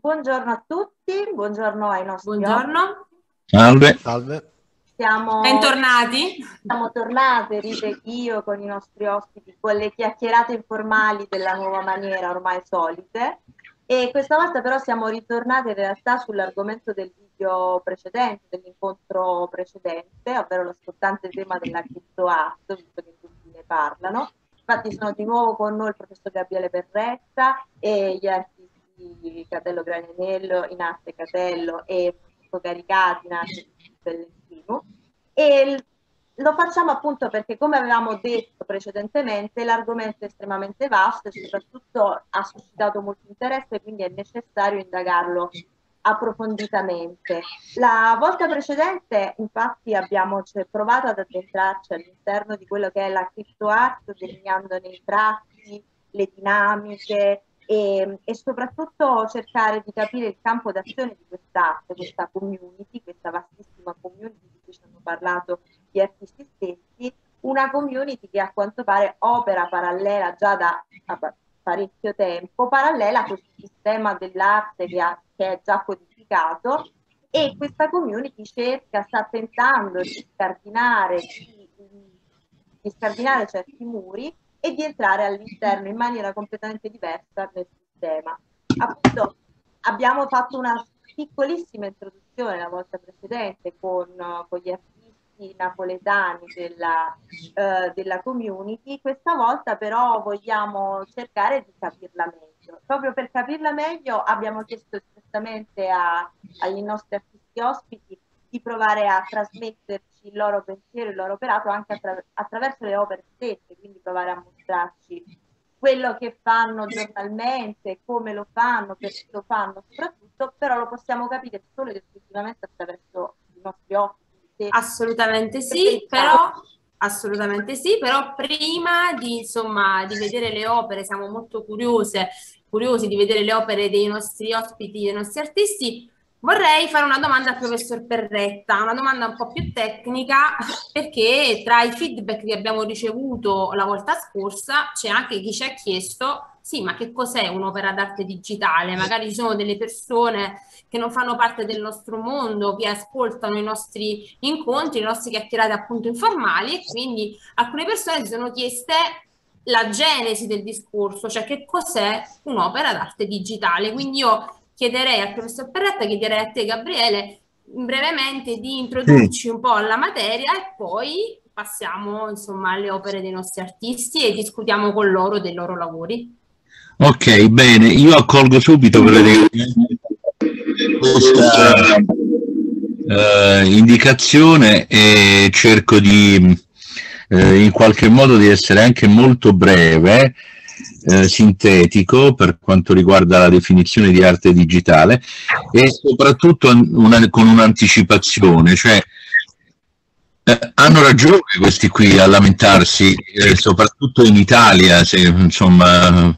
Buongiorno a tutti, buongiorno ai nostri Buongiorno. Salve. Salve. Siamo, Bentornati. siamo tornate, Rita e io, con i nostri ospiti, con le chiacchierate informali della nuova maniera ormai solite. E questa volta però siamo ritornate in realtà sull'argomento del video precedente, dell'incontro precedente, ovvero lo scottante tema della crypto art, visto che tutti ne parlano. Infatti sono di nuovo con noi il professor Gabriele Berretta e gli artisti Catello Granianello in arte Catello e Francesco Caricati in arte Bellentino. E lo facciamo appunto perché, come avevamo detto precedentemente, l'argomento è estremamente vasto e soprattutto ha suscitato molto interesse, quindi è necessario indagarlo approfonditamente. La volta precedente, infatti, abbiamo cioè, provato ad addentrarci all'interno di quello che è la crypto art, delineandone i tratti, le dinamiche, e, e, soprattutto cercare di capire il campo d'azione di quest'arte, questa community, questa vastissima community di cui ci hanno parlato gli artisti stessi, una community che a quanto pare opera parallela già da parecchio tempo, parallela a questo sistema dell'arte che, ha, che è già codificato e questa community cerca, sta tentando di scardinare, di, di scardinare certi muri e di entrare all'interno in maniera completamente diversa nel sistema. Appunto, abbiamo fatto una piccolissima introduzione la volta precedente con, con gli artisti napoletani della, uh, della community, questa volta però vogliamo cercare di capirla meglio. Proprio per capirla meglio abbiamo chiesto espressamente ai nostri artisti ospiti di provare a trasmetterci il loro pensiero, il loro operato anche attra- attraverso le opere stesse, quindi provare a mostrarci quello che fanno giornalmente, come lo fanno, perché lo fanno soprattutto, però lo possiamo capire solo ed esclusivamente attraverso i nostri occhi. Assolutamente sì, però assolutamente sì, però prima di, insomma, di vedere le opere, siamo molto curiose, curiosi di vedere le opere dei nostri ospiti, dei nostri artisti, Vorrei fare una domanda al professor Perretta, una domanda un po' più tecnica, perché tra i feedback che abbiamo ricevuto la volta scorsa c'è anche chi ci ha chiesto, sì, ma che cos'è un'opera d'arte digitale? Magari ci sono delle persone che non fanno parte del nostro mondo, che ascoltano i nostri incontri, le nostre chiacchierate appunto informali e quindi alcune persone si sono chieste la genesi del discorso, cioè che cos'è un'opera d'arte digitale. Quindi io chiederei al professor Perretta, chiederei a te Gabriele, brevemente di introdurci un po' alla materia e poi passiamo insomma alle opere dei nostri artisti e discutiamo con loro dei loro lavori. Ok, bene, io accolgo subito questa uh, indicazione e cerco di uh, in qualche modo di essere anche molto breve eh, sintetico per quanto riguarda la definizione di arte digitale e soprattutto una, con un'anticipazione, cioè eh, hanno ragione questi qui a lamentarsi, eh, soprattutto in Italia, se, insomma,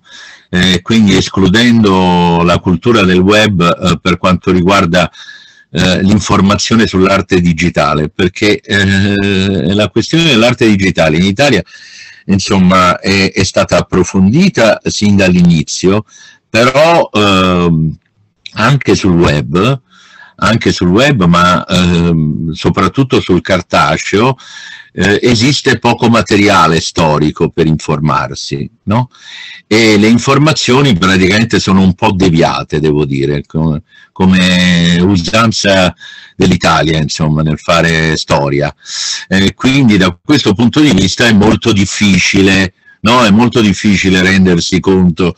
eh, quindi escludendo la cultura del web eh, per quanto riguarda l'informazione sull'arte digitale, perché la questione dell'arte digitale in Italia insomma è, è stata approfondita sin dall'inizio, però ehm, anche sul web, anche sul web, ma ehm, soprattutto sul cartaceo, eh, esiste poco materiale storico per informarsi, no? E le informazioni praticamente sono un po' deviate, devo dire, come, come usanza dell'Italia, insomma, nel fare storia. Eh, quindi da questo punto di vista è molto difficile No, è molto difficile rendersi conto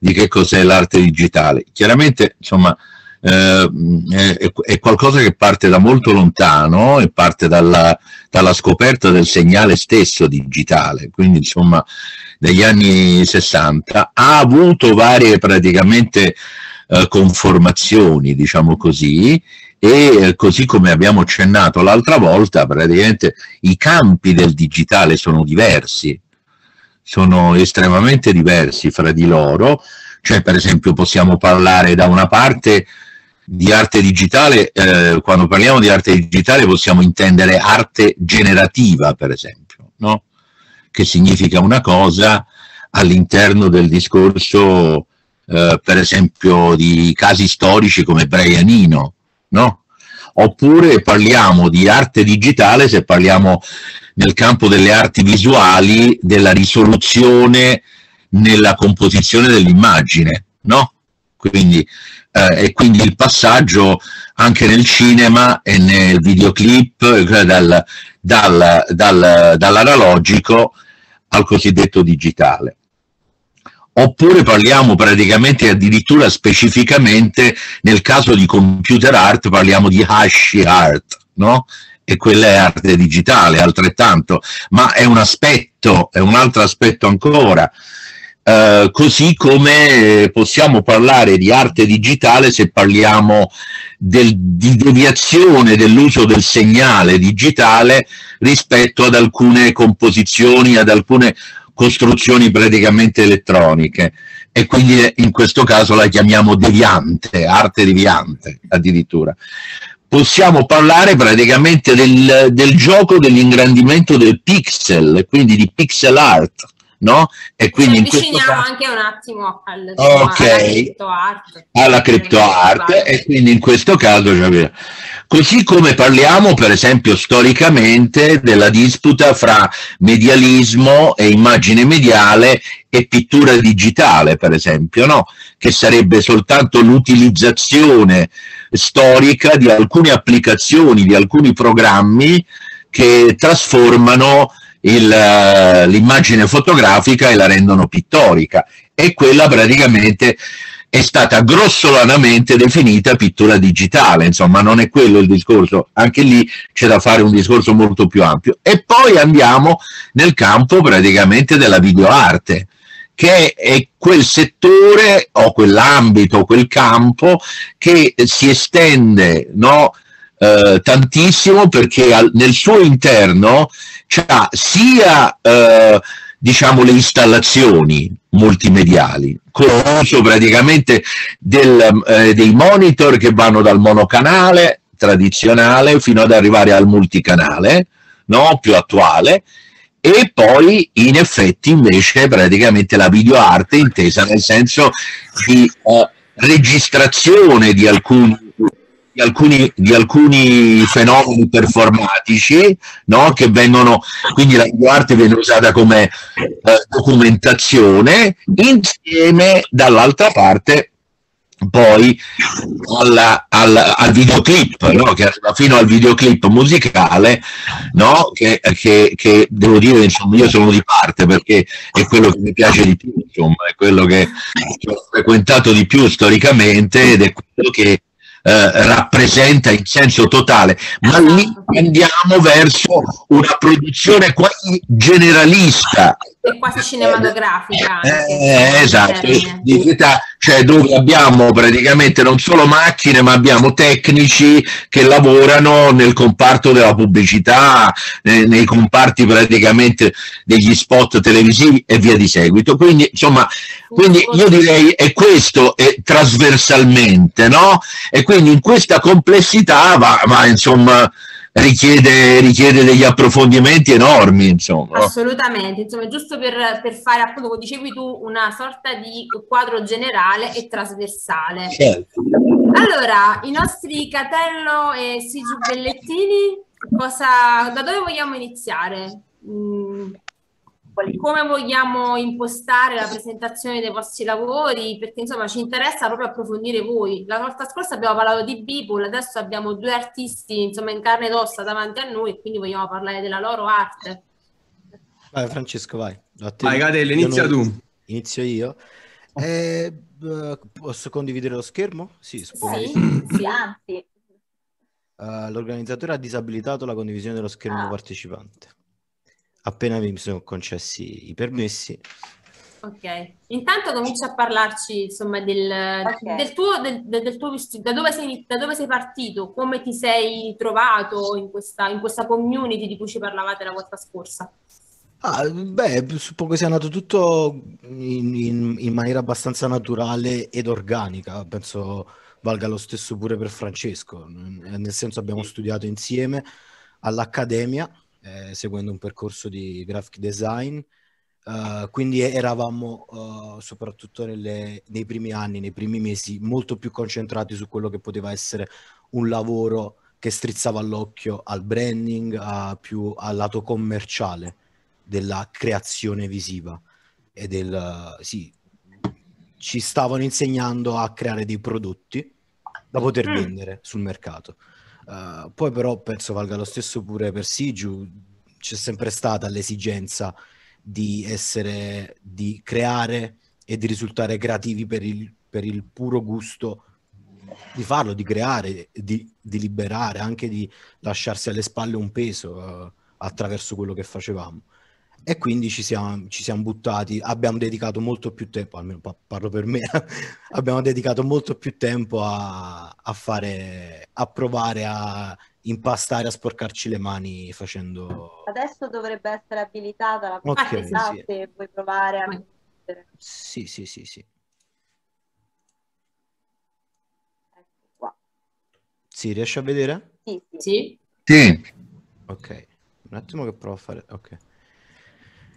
di che cos'è l'arte digitale. Chiaramente, insomma, eh, è, è, qualcosa che parte da molto lontano e parte dalla, dalla, scoperta del segnale stesso digitale, quindi insomma negli anni 60 ha avuto varie praticamente eh, conformazioni, diciamo così, e eh, così come abbiamo accennato l'altra volta, praticamente i campi del digitale sono diversi, sono estremamente diversi fra di loro, cioè per esempio possiamo parlare da una parte di arte digitale, eh, quando parliamo di arte digitale possiamo intendere arte generativa, per esempio, no? che significa una cosa all'interno del discorso eh, per esempio di casi storici come Brianino, no? Oppure parliamo di arte digitale se parliamo nel campo delle arti visuali della risoluzione nella composizione dell'immagine, no? Quindi, eh, e quindi il passaggio anche nel cinema e nel videoclip eh, dal, dal, dal, dall'analogico al cosiddetto digitale. Oppure parliamo praticamente addirittura specificamente nel caso di computer art parliamo di hash art, no? E quella è arte digitale altrettanto, ma è un aspetto, è un altro aspetto ancora. Uh, così come possiamo parlare di arte digitale se parliamo del, di deviazione dell'uso del segnale digitale rispetto ad alcune composizioni, ad alcune costruzioni praticamente elettroniche e quindi in questo caso la chiamiamo deviante, arte deviante addirittura. Possiamo parlare praticamente del, del gioco dell'ingrandimento del pixel, quindi di pixel art, no? E quindi Ci avviciniamo caso... anche un attimo al, okay. alla criptoart. Alla criptoart e quindi in questo caso cioè, così come parliamo per esempio storicamente della disputa fra medialismo e immagine mediale e pittura digitale per esempio, no? Che sarebbe soltanto l'utilizzazione storica di alcune applicazioni, di alcuni programmi che trasformano l'immagine fotografica e la rendono pittorica. E quella praticamente è stata grossolanamente definita pittura digitale, insomma non è quello il discorso, anche lì c'è da fare un discorso molto più ampio. E poi andiamo nel campo praticamente della videoarte, che è quel settore o quell'ambito, quel campo che si estende no, eh, tantissimo perché al, nel suo interno c'ha sia eh, diciamo le installazioni multimediali con l'uso praticamente del, eh, dei monitor che vanno dal monocanale tradizionale fino ad arrivare al multicanale no? più attuale e poi in effetti invece praticamente la videoarte intesa nel senso di eh, registrazione di alcuni di alcuni, di alcuni fenomeni performatici no? che vengono, quindi la videoarte viene usata come eh, documentazione insieme dall'altra parte poi alla, al, al, videoclip, no? che arriva fino al videoclip musicale, no? che, che, che, devo dire, insomma, io sono di parte perché è quello che mi piace di più, insomma, è quello che, che ho frequentato di più storicamente ed è quello che eh, rappresenta in senso totale, ma lì andiamo verso una produzione quasi generalista. E quasi cinematografica. Eh, esatto, cioè dove abbiamo praticamente non solo macchine, ma abbiamo tecnici che lavorano nel comparto della pubblicità, nei, nei comparti praticamente degli spot televisivi e via di seguito. Quindi, insomma, quindi io direi è questo è trasversalmente, no? E quindi in questa complessità va, va insomma richiede, richiede degli approfondimenti enormi, insomma. Assolutamente, insomma, giusto per, per, fare appunto, come dicevi tu, una sorta di quadro generale e trasversale. Certo. Allora, i nostri Catello e Sigiu Bellettini, cosa, da dove vogliamo iniziare? Come vogliamo impostare la presentazione dei vostri lavori, perché insomma ci interessa proprio approfondire voi. La volta scorsa abbiamo parlato di Beeple, adesso abbiamo due artisti insomma in carne ed ossa davanti a noi e quindi vogliamo parlare della loro arte. Vai Francesco, vai. Vai Cadelle, inizia tu. Inizio io. Eh, posso condividere lo schermo? Sì, sì, sì anzi. Uh, l'organizzatore ha disabilitato la condivisione dello schermo ah. partecipante appena mi sono concessi i permessi. Ok, intanto comincia a parlarci insomma del, okay. del tuo, del, del tuo da dove, sei, da dove sei partito, come ti sei trovato in questa, in questa community di cui ci parlavate la volta scorsa. Ah, beh, suppongo sia nato tutto in, in, in, maniera abbastanza naturale ed organica, penso valga lo stesso pure per Francesco, nel senso abbiamo studiato insieme all'Accademia eh, seguendo un percorso di graphic design. Uh, quindi eravamo uh, soprattutto nelle, nei primi anni, nei primi mesi, molto più concentrati su quello che poteva essere un lavoro che strizzava l'occhio al branding, a più al lato commerciale della creazione visiva e del sì, ci stavano insegnando a creare dei prodotti da poter mm. vendere sul mercato. Uh, poi però penso valga lo stesso pure per Sigiu, c'è sempre stata l'esigenza di essere, di creare e di risultare creativi per il, per il puro gusto di farlo, di creare, di, di, liberare, anche di lasciarsi alle spalle un peso uh, attraverso quello che facevamo. E quindi ci siamo, ci siamo buttati, abbiamo dedicato molto più tempo, almeno parlo per me, abbiamo dedicato molto più tempo a, a fare, a provare a impastare, a sporcarci le mani facendo... Adesso dovrebbe essere abilitata la possibilità okay, sì. se vuoi provare a... Sì, sì, sì, sì. Ecco qua. Sì, riesci a vedere? Sì, sì. Sì. sì. Ok, un attimo che provo a fare... Ok.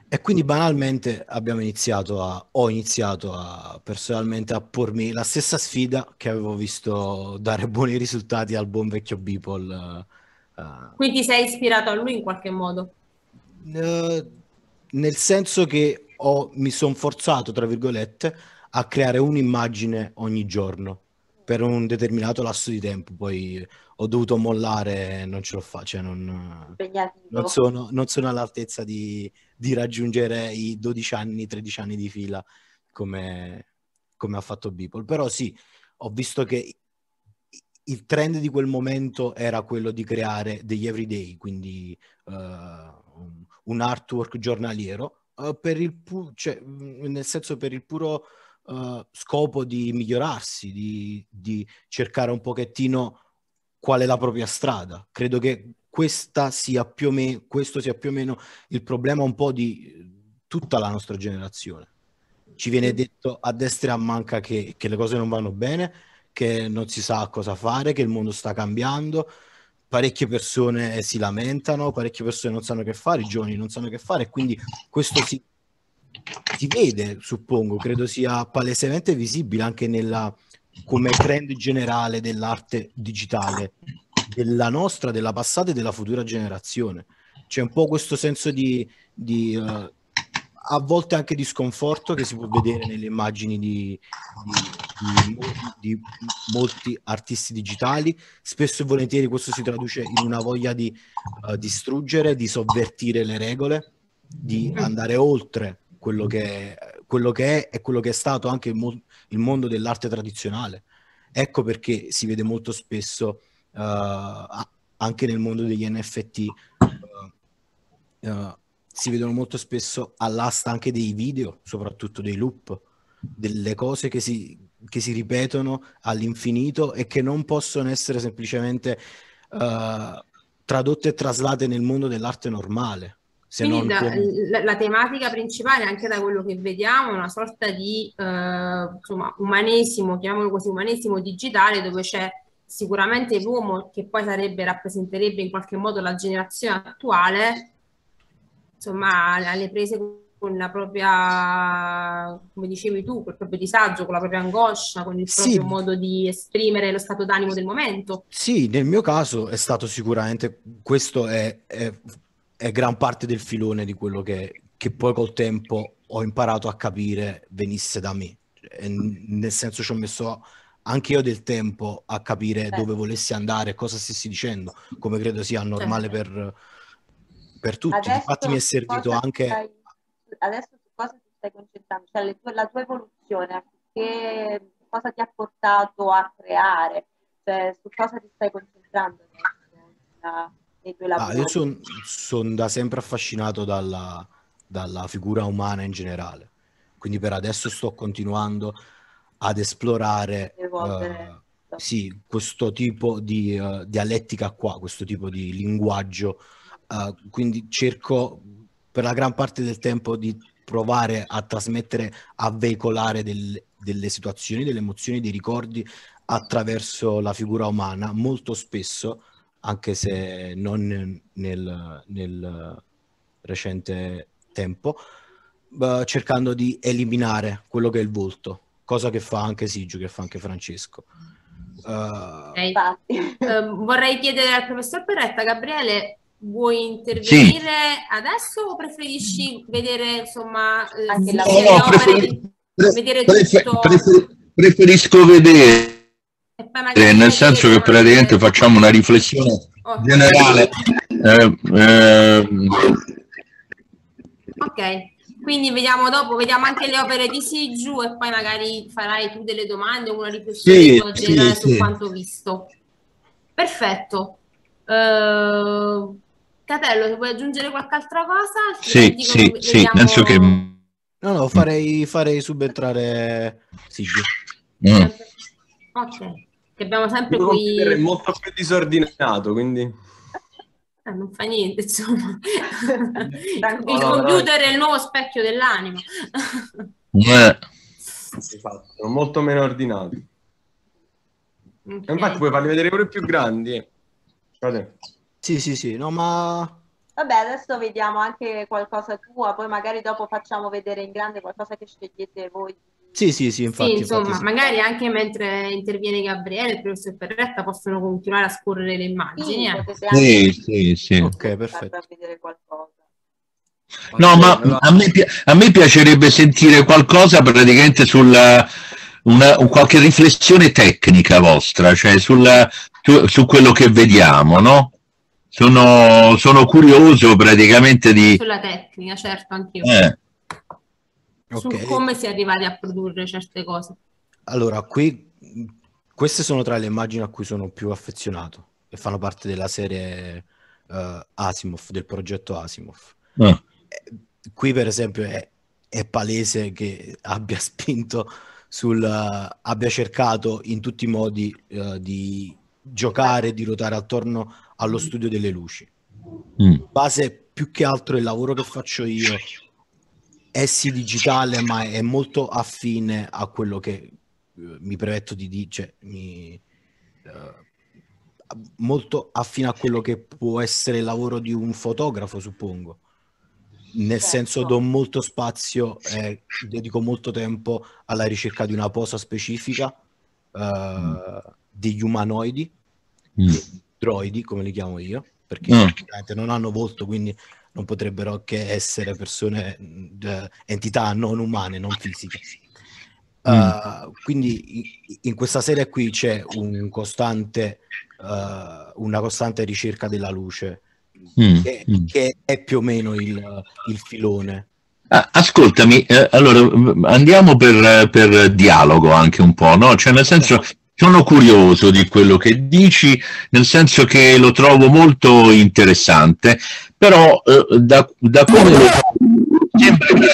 E quindi banalmente abbiamo iniziato a, ho iniziato a personalmente a pormi la stessa sfida che avevo visto dare buoni risultati al buon vecchio Beeple. Uh, quindi sei ispirato a lui in qualche modo? Uh, nel senso che ho, mi sono forzato, tra virgolette, a creare un'immagine ogni giorno per un determinato lasso di tempo. Poi ho dovuto mollare, non ce l'ho fatta, cioè non, non, sono, non sono all'altezza di, di raggiungere i 12 anni, 13 anni di fila come, come ha fatto Beeple. Però sì, ho visto che il trend di quel momento era quello di creare degli everyday, quindi uh, un artwork giornaliero, uh, pu- cioè, nel senso per il puro uh, scopo di migliorarsi, di, di, cercare un pochettino qual è la propria strada. Credo che questa sia più o meno, questo sia più o meno il problema un po' di tutta la nostra generazione. Ci viene detto a destra e a manca che, che le cose non vanno bene, che non si sa cosa fare, che il mondo sta cambiando, parecchie persone si lamentano, parecchie persone non sanno che fare, i giovani non sanno che fare, quindi questo si, si vede, suppongo, credo sia palesemente visibile anche nella, come trend generale dell'arte digitale della nostra, della passata e della futura generazione. C'è un po' questo senso di, di uh, a volte anche di sconforto che si può vedere nelle immagini di, di, di, molti artisti digitali. Spesso e volentieri questo si traduce in una voglia di uh, distruggere, di sovvertire le regole, di andare oltre quello che, quello che è e quello che è stato anche il, mo- il mondo dell'arte tradizionale. Ecco perché si vede molto spesso anche nel mondo degli NFT uh, uh, si vedono molto spesso all'asta anche dei video, soprattutto dei loop, delle cose che si, che si ripetono all'infinito e che non possono essere semplicemente tradotte e traslate nel mondo dell'arte normale. Quindi da, la, la, tematica principale, anche da quello che vediamo, è una sorta di eh, insomma, umanesimo, chiamiamolo così, umanesimo digitale, dove c'è sicuramente l'uomo che poi sarebbe, rappresenterebbe in qualche modo la generazione attuale, insomma, alle prese con la propria, come dicevi tu, col proprio disagio, con la propria angoscia, con il proprio sì. modo di esprimere lo stato d'animo del momento. Sì, nel mio caso è stato sicuramente, questo è, è, è gran parte del filone di quello che, che poi col tempo ho imparato a capire venisse da me. nel senso ci ho messo anche io del tempo a capire dove volessi andare, cosa stessi dicendo, come credo sia normale certo. per, per tutti. Adesso Infatti mi è servito anche... Stai, adesso su cosa ti stai concentrando? Cioè tue, la tua evoluzione, che cosa ti ha portato a creare? Cioè, su cosa ti stai concentrando adesso? nei tuoi lavori? Ah, io sono son da sempre affascinato dalla, dalla figura umana in generale, quindi per adesso sto continuando ad esplorare uh, sì, questo tipo di uh, dialettica qua, questo tipo di linguaggio. Uh, quindi cerco per la gran parte del tempo di provare a trasmettere, a veicolare del, delle situazioni, delle emozioni, dei ricordi attraverso la figura umana. Molto spesso, anche se non nel, nel recente tempo, cercando di eliminare quello che è il volto, cosa che fa anche Sigio, che fa anche Francesco. Uh, okay. uh, vorrei chiedere al professor Perretta, Gabriele, vuoi intervenire sì. adesso o preferisci vedere insomma anche la no, no, prefer- pre- vedere prefer- tutto... prefer- preferisco vedere nel senso che praticamente facciamo una riflessione oh. generale eh, eh, ok quindi vediamo dopo, vediamo anche le opere di Sigiu e poi magari farai tu delle domande o una riflessione sì, generale sì, su sì. quanto visto. Perfetto. Uh, Catello, se vuoi aggiungere qualche altra cosa? Sì, sì, sì, penso che... No, no, farei, farei subentrare Sigiu. Mm. Ok, che abbiamo sempre qui... È molto più disordinato, quindi... Eh, non fa niente, insomma. il computer è il nuovo specchio dell'anima. eh. Esatto, sono molto meno ordinati. Okay. Infatti puoi farli vedere pure più grandi. Guardate. Sì, sì, sì, no, ma... Vabbè, adesso vediamo anche qualcosa tua, poi magari dopo facciamo vedere in grande qualcosa che scegliete voi sì, sì, sì, infatti. Sì, insomma, infatti, sì. magari anche mentre interviene Gabriele, il professor Perretta possono continuare a scorrere le immagini. Sì, eh. sì, sì, Ok, perfetto. No, ma a me, a me, piacerebbe sentire qualcosa praticamente sulla una, qualche riflessione tecnica vostra, cioè sulla, su, su quello che vediamo, no? Sono, sono curioso praticamente di... Sulla tecnica, certo, anch'io. Eh Okay. su come si è arrivati a produrre certe cose. Allora, qui queste sono tra le immagini a cui sono più affezionato e fanno parte della serie uh, Asimov, del progetto Asimov. Ah. Qui, per esempio, è, è, palese che abbia spinto sul uh, abbia cercato in tutti i modi uh, di giocare, di ruotare attorno allo studio delle luci. Mm. Base più che altro il lavoro che faccio io è sì digitale, ma è molto affine a quello che uh, mi permetto di dire, cioè, mi, uh, molto affine a quello che può essere il lavoro di un fotografo, suppongo. Nel certo. senso do molto spazio e dedico molto tempo alla ricerca di una posa specifica uh, mm. degli umanoidi, mm. droidi come li chiamo io, perché mm. non hanno volto, quindi non potrebbero che essere persone, uh, entità non umane, non fisiche. Uh, quindi in, in, questa serie qui c'è un costante, uh, una costante ricerca della luce, mm. Che, mm. che, è più o meno il, il filone. Ah, ascoltami, eh, allora andiamo per, per, dialogo anche un po', no? Cioè nel senso sono curioso di quello che dici, nel senso che lo trovo molto interessante, però eh, da, da, come lo sembra che,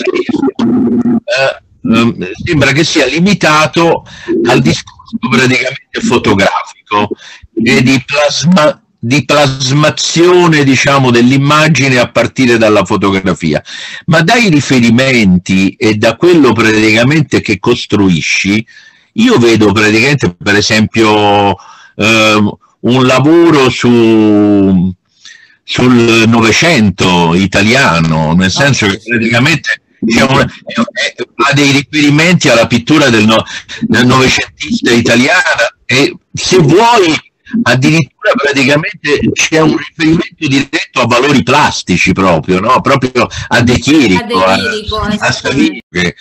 eh, eh, sembra che sia limitato al discorso praticamente fotografico e di, plasma, di plasmazione diciamo, dell'immagine a partire dalla fotografia, ma dai riferimenti e da quello praticamente che costruisci, io vedo praticamente, per esempio, eh, un lavoro su, sul Novecento italiano, nel ah, senso che praticamente diciamo, ha dei riferimenti alla pittura del, no, del novecentista italiana e se vuoi addirittura praticamente c'è un riferimento diretto a valori plastici proprio, no? proprio a De Chirico, a, a, a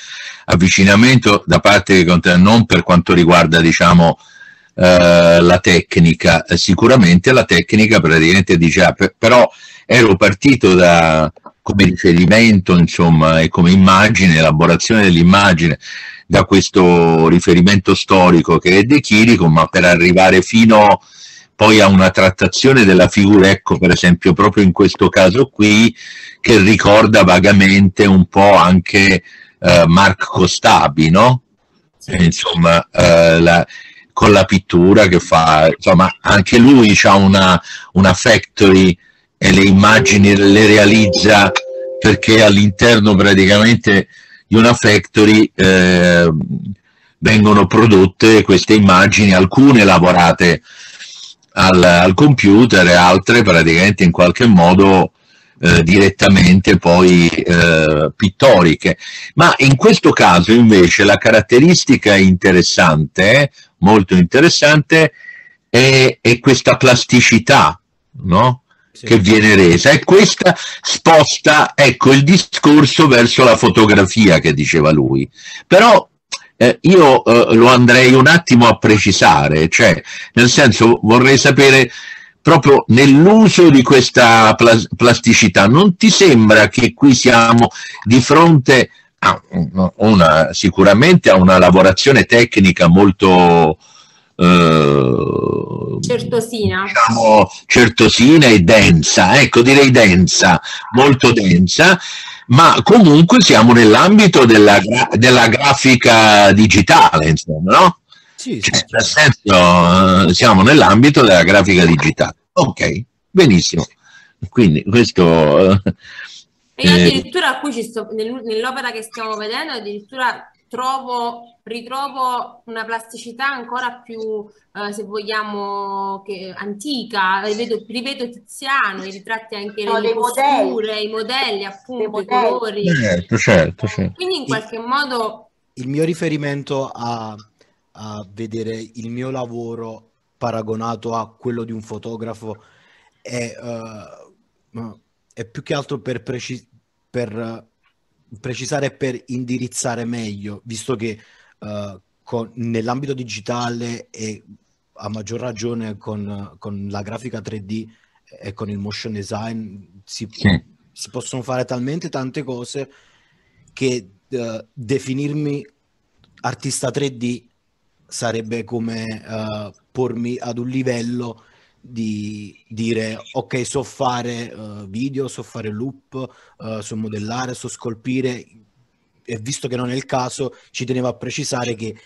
avvicinamento da parte di non per quanto riguarda diciamo eh, la tecnica, sicuramente la tecnica praticamente dice, ah, però ero partito da come riferimento insomma e come immagine, elaborazione dell'immagine da questo riferimento storico che è De Chirico, ma per arrivare fino poi a una trattazione della figura, ecco per esempio proprio in questo caso qui, che ricorda vagamente un po' anche eh, Mark Costabi, no? Sì. Insomma, eh, la, con la pittura che fa, insomma, anche lui ha una, una factory e le immagini le realizza perché all'interno praticamente di una factory eh, vengono prodotte queste immagini, alcune lavorate al, al computer e altre praticamente in qualche modo eh, direttamente poi eh, pittoriche. Ma in questo caso invece la caratteristica interessante, molto interessante, è, è questa plasticità, no? Sì. che viene resa. E questa sposta ecco il discorso verso la fotografia che diceva lui. Però eh, io eh, lo andrei un attimo a precisare cioè nel senso vorrei sapere proprio nell'uso di questa plas- plasticità. Non ti sembra che qui siamo di fronte a una, sicuramente a una lavorazione tecnica molto eh, certosina. Diciamo, certosina e densa, ecco direi densa, molto densa, ma comunque siamo nell'ambito della, della grafica digitale, insomma, no? Sì, sì. Cioè, nel senso, eh, siamo nell'ambito della grafica digitale. Ok, benissimo. Quindi questo... E eh, addirittura qui ci sto, nell'opera che stiamo vedendo, addirittura trovo, ritrovo una plasticità ancora più, eh, se vogliamo, che, antica. Rivedo, rivedo Tiziano, i ritratti anche no, le posture, i modelli, appunto, i colori. Certo, certo, certo. Quindi in qualche il, modo... Il mio riferimento a, a vedere il mio lavoro paragonato a quello di un fotografo è, uh, è più che altro per, preci- per precisare per indirizzare meglio, visto che uh, con, nell'ambito digitale e a maggior ragione con, con, la grafica 3D e con il motion design si, sì. si possono fare talmente tante cose che uh, definirmi artista 3D sarebbe come uh, pormi ad un livello di dire ok so fare uh, video, so fare loop, uh, so modellare, so scolpire e visto che non è il caso ci tenevo a precisare che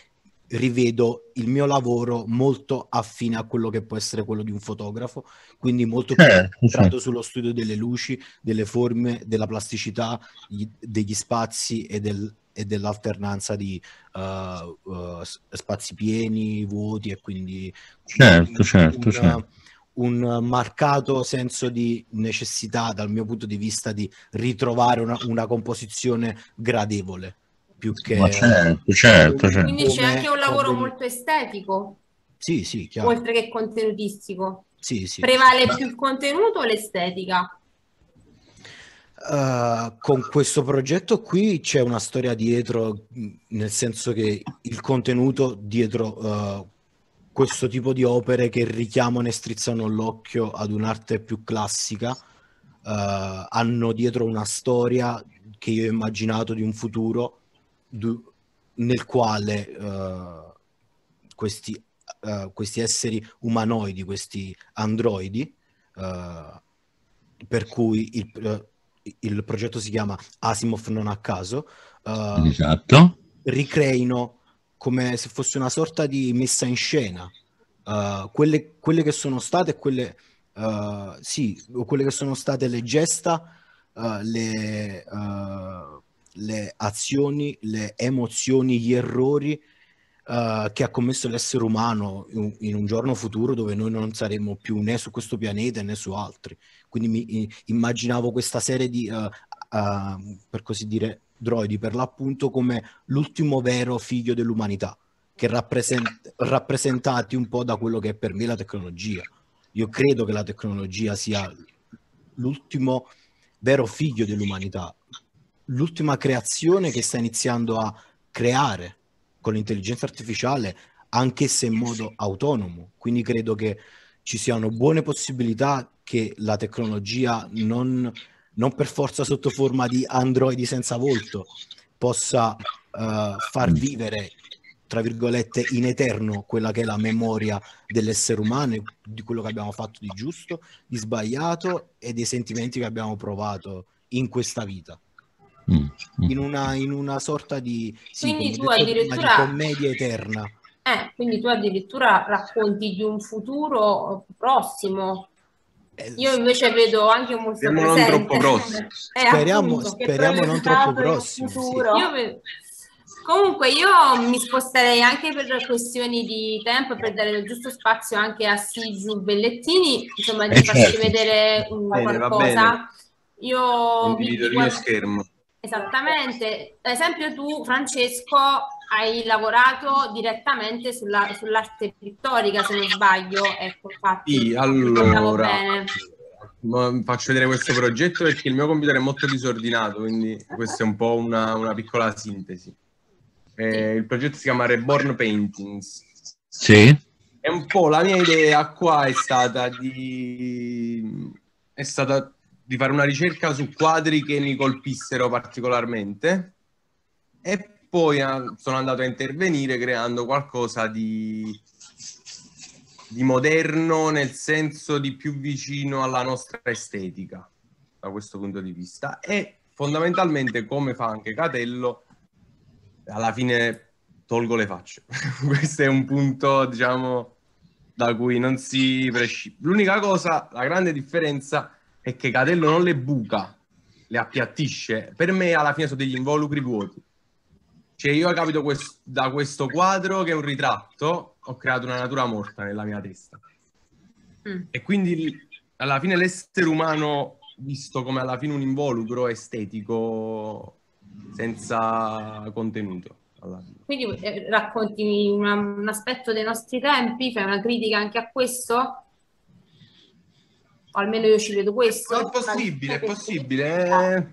rivedo il mio lavoro molto affine a quello che può essere quello di un fotografo, quindi molto più centrato eh, certo. sullo studio delle luci, delle forme, della plasticità, gli, degli spazi e, del, e dell'alternanza di uh, uh, spazi pieni, vuoti e quindi certo, certo, una, certo un marcato senso di necessità dal mio punto di vista di ritrovare una, una composizione gradevole più che Ma certo, certo, certo. quindi c'è anche un lavoro come... molto estetico sì, sì, chiaro. oltre che contenutistico sì, sì. prevale più il contenuto o l'estetica? Uh, con questo progetto qui c'è una storia dietro, nel senso che il contenuto dietro uh, questo tipo di opere che richiamano e strizzano l'occhio ad un'arte più classica uh, hanno dietro una storia che io ho immaginato di un futuro du- nel quale uh, questi, uh, questi, esseri umanoidi, questi androidi, per cui il, il, progetto si chiama Asimov non a caso, esatto. ricreino come se fosse una sorta di messa in scena. Uh, quelle, quelle, che sono state, quelle, uh, sì, quelle che sono state le gesta, uh, le, le, azioni, le emozioni, gli errori che ha commesso l'essere umano in, in, un giorno futuro dove noi non saremo più né su questo pianeta né su altri. Quindi mi immaginavo questa serie di, per così dire, droidi per l'appunto come l'ultimo vero figlio dell'umanità, che rappresent- rappresentati un po' da quello che è per me la tecnologia. Io credo che la tecnologia sia l'ultimo vero figlio dell'umanità, l'ultima creazione che sta iniziando a creare con l'intelligenza artificiale, anche se in modo autonomo. Quindi credo che ci siano buone possibilità che la tecnologia non non per forza sotto forma di androidi senza volto, possa uh, far vivere, tra virgolette, in eterno quella che è la memoria dell'essere umano, di quello che abbiamo fatto di giusto, di sbagliato e dei sentimenti che abbiamo provato in questa vita. Mm, mm. In, una, in, una, sorta di, sì, quindi tu addirittura... di commedia eterna. Eh, quindi tu addirittura racconti di un futuro prossimo Io invece vedo anche un mostro speriamo presente. non troppo grossi. Eh, speriamo, appunto, speriamo non troppo grossi. Sì. Io, comunque io mi sposterei anche per questioni di tempo per dare il giusto spazio anche a Sigiu Bellettini, insomma di eh, farci certo. vedere um, qualcosa. io Condivido il mio schermo. Esattamente. Ad esempio tu, Francesco, hai lavorato direttamente sulla, sull'arte pittorica, se non sbaglio. Ecco, infatti. Sì, allora, faccio vedere questo progetto perché il mio computer è molto disordinato, quindi questa è un po' una, una piccola sintesi. Eh, il progetto si chiama Reborn Paintings. Sì. È un po' la mia idea qua è stata di... è stata di fare una ricerca su quadri che mi colpissero particolarmente e poi sono andato a intervenire creando qualcosa di, di moderno nel senso di più vicino alla nostra estetica da questo punto di vista e fondamentalmente come fa anche Catello alla fine tolgo le facce questo è un punto diciamo da cui non si prescinde l'unica cosa la grande differenza è che Catello non le buca, le appiattisce. Per me alla fine sono degli involucri vuoti. Cioè io ho capito quest- da questo quadro che è un ritratto, ho creato una natura morta nella mia testa. Mm. E quindi alla fine l'essere umano, visto come alla fine un involucro estetico senza contenuto. Quindi eh, racconti una, un aspetto dei nostri tempi, fai una critica anche a questo? O almeno io ci vedo questo. È possibile, è possibile.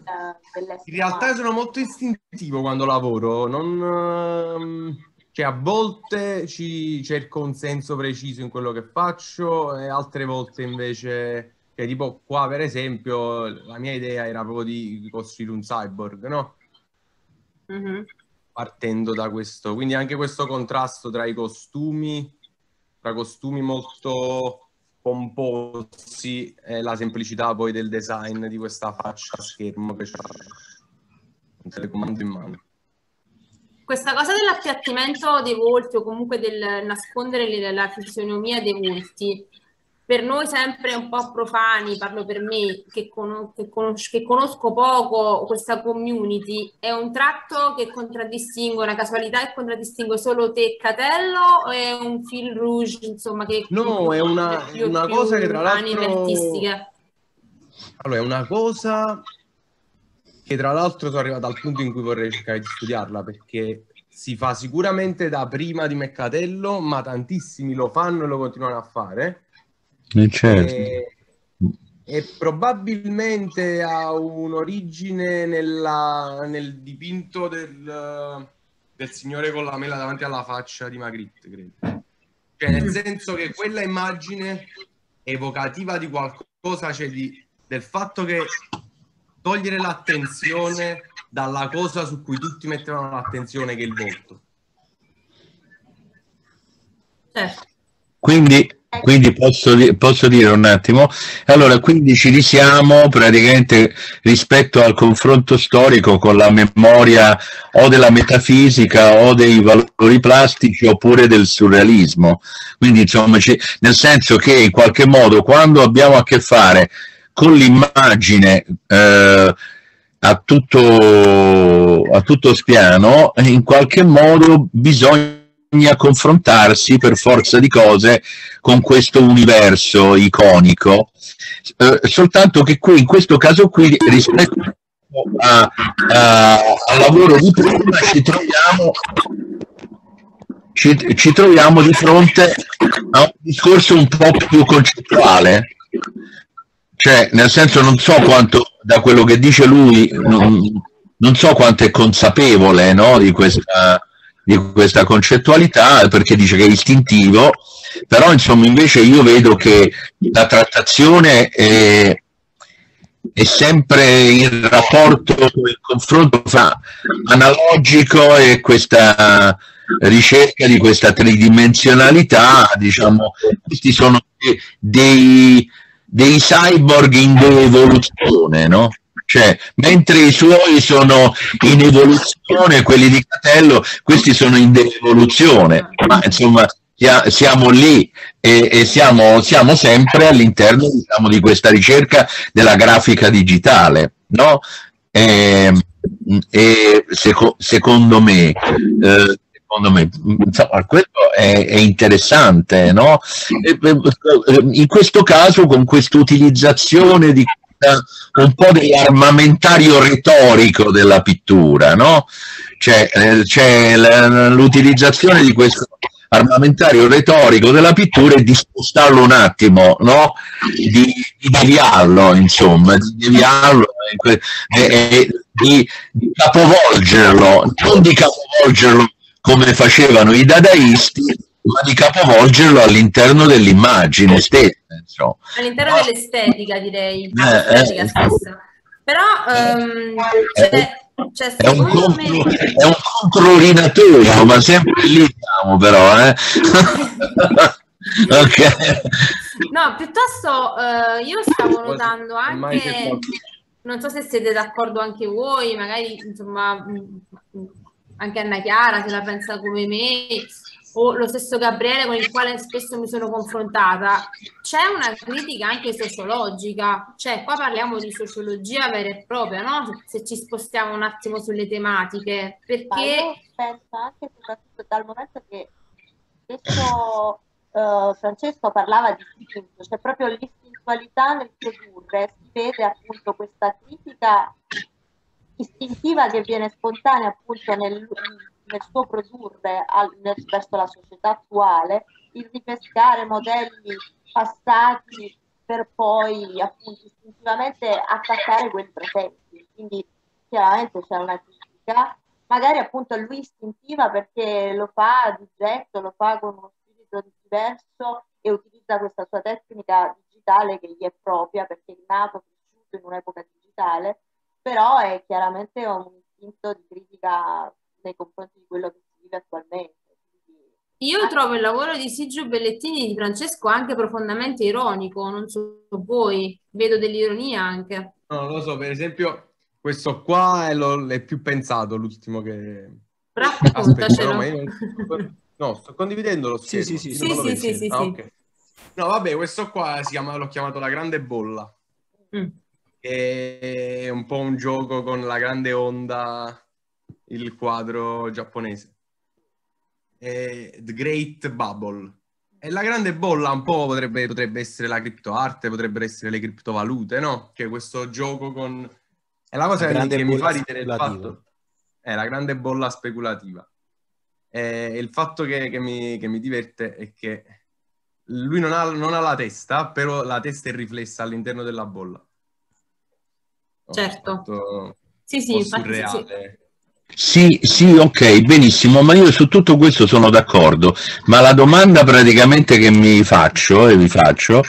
In realtà sono molto istintivo quando lavoro, non, ehm, cioè, a volte ci cerco un senso preciso in quello che faccio e altre volte invece, cioè, tipo qua per esempio, la mia idea era proprio di costruire un cyborg, no? Mm-hmm. Partendo da questo, quindi anche questo contrasto tra i costumi, tra costumi molto pomposi e la semplicità poi del design di questa faccia schermo che c'ha un telecomando in mano. Questa cosa dell'appiattimento dei volti o comunque del nascondere la fisionomia dei volti per noi sempre un po' profani, parlo per me, che, con, che, conos- che, conosco poco questa community, è un tratto che contraddistingue, una casualità che contraddistingue solo te Catello o è un fil rouge, insomma, che... No, è una, più, una più cosa che tra l'altro... Allora, è una cosa che tra l'altro sono arrivato al punto in cui vorrei cercare di studiarla, perché si fa sicuramente da prima di Meccatello, ma tantissimi lo fanno e lo continuano a fare eh, certo. E, e, probabilmente ha un'origine nella, nel dipinto del, del, signore con la mela davanti alla faccia di Magritte, credo. Cioè, nel senso che quella immagine evocativa di qualcosa, cioè di, del fatto che togliere l'attenzione dalla cosa su cui tutti mettevano l'attenzione, che è il volto. Certo. Quindi quindi posso, posso, dire un attimo, allora quindi ci risiamo praticamente rispetto al confronto storico con la memoria o della metafisica o dei valori plastici oppure del surrealismo, quindi insomma nel senso che in qualche modo quando abbiamo a che fare con l'immagine eh, a, tutto, a tutto spiano, in qualche modo bisogna bisogna confrontarsi per forza di cose con questo universo iconico, eh, soltanto che qui, in questo caso qui, rispetto al lavoro di prima, ci troviamo, ci, ci troviamo di fronte a un discorso un po' più concettuale. Cioè, nel senso, non so quanto, da quello che dice lui, non, non so quanto è consapevole no, di questa di questa concettualità perché dice che è istintivo, però insomma invece io vedo che la trattazione è, è sempre il rapporto, il confronto fra analogico e questa ricerca di questa tridimensionalità, diciamo, questi sono dei, dei cyborg in evoluzione, no? Cioè, mentre i suoi sono in evoluzione, quelli di Catello, questi sono in devoluzione, ma insomma siamo lì e, e siamo, siamo, sempre all'interno diciamo, di questa ricerca della grafica digitale, no? E, e seco, secondo me, eh, secondo me insomma, questo è, è interessante, no? E, in questo caso, con questa utilizzazione di un po' dell'armamentario retorico della pittura, no? C'è, eh, c'è l'utilizzazione di questo armamentario retorico della pittura e di spostarlo un attimo, no? di, di deviarlo, insomma, di deviarlo e, e, di, di capovolgerlo, non di capovolgerlo come facevano i dadaisti, ma di capovolgerlo all'interno dell'immagine stessa. Insomma. All'interno no? dell'estetica, direi. Eh, eh, Però um, c'è, c'è è, un contro, me... è un controlinatorio, ma sempre lì siamo però, eh? ok. No, piuttosto uh, io stavo notando anche, non so se siete d'accordo anche voi, magari insomma anche Anna Chiara se la pensa come me, o lo stesso Gabriele con il quale spesso mi sono confrontata, c'è una critica anche sociologica, cioè qua parliamo di sociologia vera e propria, no? Se ci spostiamo un attimo sulle tematiche, perché... Penso anche soprattutto dal momento che spesso uh, Francesco parlava di istinto, cioè proprio l'istintualità nel produrre, si vede appunto questa critica istintiva che viene spontanea appunto nel, nel suo produrre al, nel, verso la società attuale, il ripescare modelli passati per poi appunto istintivamente attaccare quelli presenti. Quindi chiaramente c'è una critica, magari appunto lui istintiva perché lo fa di getto, lo fa con uno spirito diverso e utilizza questa sua tecnica digitale che gli è propria perché è nato, cresciuto in un'epoca digitale, però è chiaramente un istinto di critica nei confronti di quello che si vive attualmente. Io anche... trovo il lavoro di Sigio Bellettini e di Francesco anche profondamente ironico, non so voi, vedo dell'ironia anche. No, non lo so, per esempio questo qua è, lo, è più pensato, l'ultimo che... Raccontacelo. No, no, sto condividendo lo schermo. Sì, sì, sì. sì, sì, sì, sì, ah, okay. No, vabbè, questo qua si chiama, l'ho chiamato La Grande Bolla. Mm. È un po' un gioco con la grande onda il quadro giapponese. È The Great Bubble. E la grande bolla un po' potrebbe, potrebbe essere la criptoarte, potrebbero essere le criptovalute, no? Che questo gioco con... È la cosa la che mi fa ridere il fatto... È la grande bolla speculativa. E il fatto che, che, mi, che mi, diverte è che lui non ha, non ha, la testa, però la testa è riflessa all'interno della bolla. Certo. Sì, sì, infatti, sì. Sì, sì, ok, benissimo, ma io su tutto questo sono d'accordo, ma la domanda praticamente che mi faccio e vi faccio,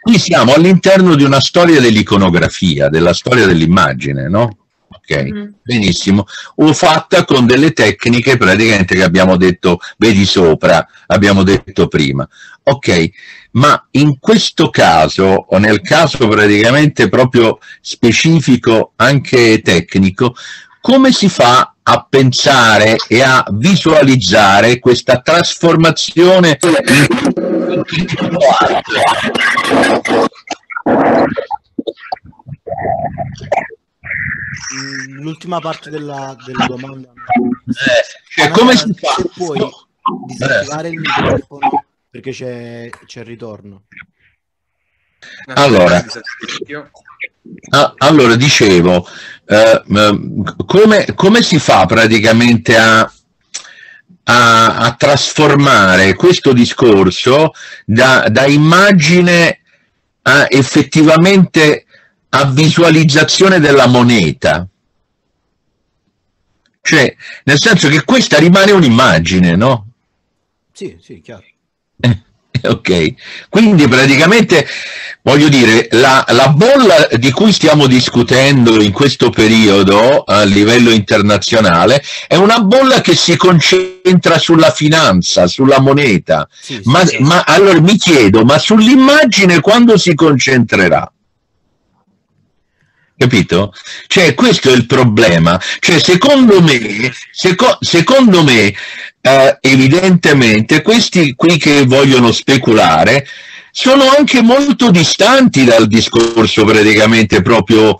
qui siamo all'interno di una storia dell'iconografia, della storia dell'immagine, no? Ok, mm. benissimo, o fatta con delle tecniche praticamente che abbiamo detto, vedi sopra, abbiamo detto prima. Ok, ma in questo caso, o nel caso praticamente proprio specifico, anche tecnico, come si fa a pensare e a visualizzare questa trasformazione L'ultima parte della, della domanda. Eh, cioè, come si fa? Se puoi disattivare il microfono perché c'è, c'è il ritorno. Allora, allora dicevo, eh, come, come, si fa praticamente a, a, a trasformare questo discorso da, da immagine a effettivamente a visualizzazione della moneta? Cioè, nel senso che questa rimane un'immagine, no? Sì, sì, chiaro. Ok, quindi praticamente voglio dire, la, la, bolla di cui stiamo discutendo in questo periodo a livello internazionale è una bolla che si concentra sulla finanza, sulla moneta. Sì, ma, sì. ma allora mi chiedo, ma sull'immagine quando si concentrerà? Capito? Cioè, questo è il problema. Cioè, secondo me, seco- secondo me eh, evidentemente questi qui che vogliono speculare sono anche molto distanti dal discorso praticamente proprio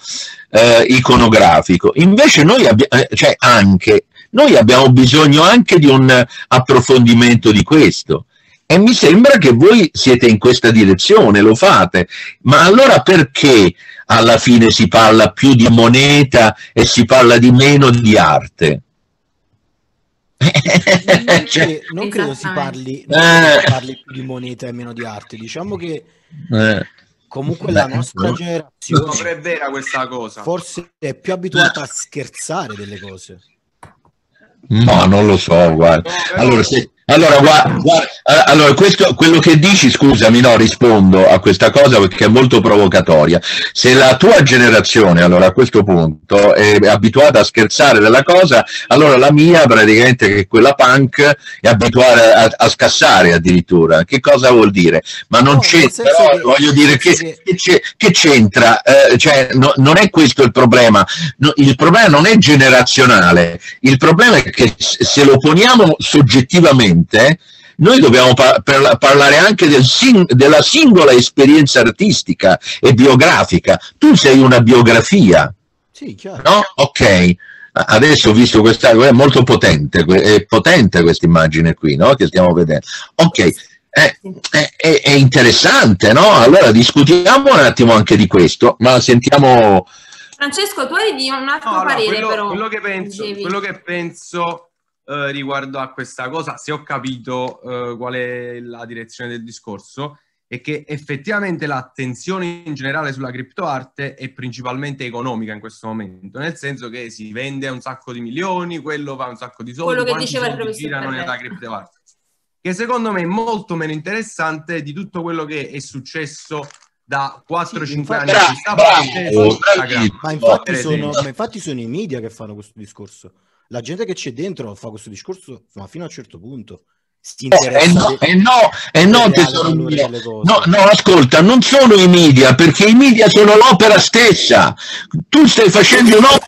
eh, iconografico. Invece noi abbiamo, eh, cioè anche, noi abbiamo bisogno anche di un approfondimento di questo. E mi sembra che voi siete in questa direzione, lo fate. Ma allora perché alla fine si parla più di moneta e si parla di meno di arte? Non, cioè, non credo si parli, eh. si parli, più di moneta e meno di arte. Diciamo che eh. comunque la nostra generazione non è vera questa cosa. Forse è più abituata a scherzare delle cose. No, non lo so, guarda. Allora, se, allora, guarda, guarda, allora questo, quello che dici, scusami, no, rispondo a questa cosa perché è molto provocatoria. Se la tua generazione, allora a questo punto, è abituata a scherzare della cosa, allora la mia, praticamente, che è quella punk, è abituata a, a scassare addirittura. Che cosa vuol dire? Ma non no, c'entra, però, che, voglio dire, che, che, che c'entra? Eh, cioè, no, non è questo il problema. No, il problema non è generazionale, il problema è che se lo poniamo soggettivamente, sicuramente noi dobbiamo par- parlare anche del sing- della singola esperienza artistica e biografica. Tu sei una biografia. Sì, chiaro. No? Ok. Adesso ho visto questa, è molto potente, è potente questa immagine qui, no? Che stiamo vedendo. Ok, è, è, è, interessante, no? Allora discutiamo un attimo anche di questo, ma sentiamo... Francesco, tu hai di un altro no, parere quello, però. Quello che penso, quello che penso eh, riguardo a questa cosa, se ho capito eh, qual è la direzione del discorso, è che effettivamente l'attenzione in generale sulla criptoarte è principalmente economica in questo momento, nel senso che si vende un sacco di milioni, quello fa un sacco di soldi, quello che diceva il professor girano nella criptoarte. Che secondo me è molto meno interessante di tutto quello che è successo da 4-5 sì, anni a questa parte. Ma infatti, sono, ma infatti sono i media che fanno questo discorso la gente che c'è dentro fa questo discorso ma fino a un certo punto. Si eh, eh no, eh no, eh no, tesoro mio. No, no, ascolta, non sono i media, perché i media sono l'opera stessa. Tu stai facendo un'opera